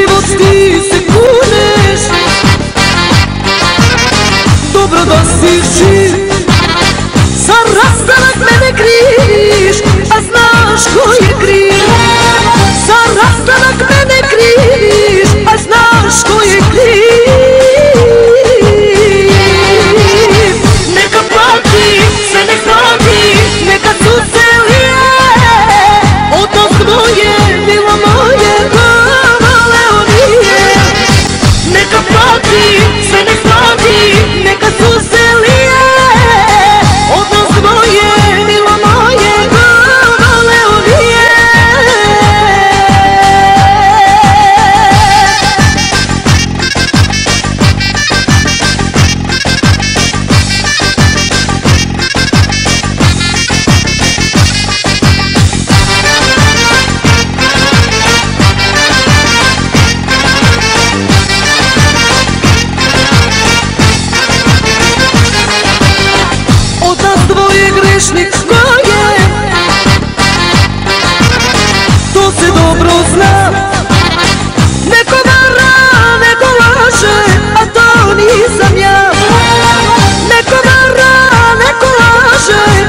život ti se kuneš Dobro da si živ. grešnik ko je To se dobro zna. Neko vara, neko laže A to nisam ja. Neko vara, neko laže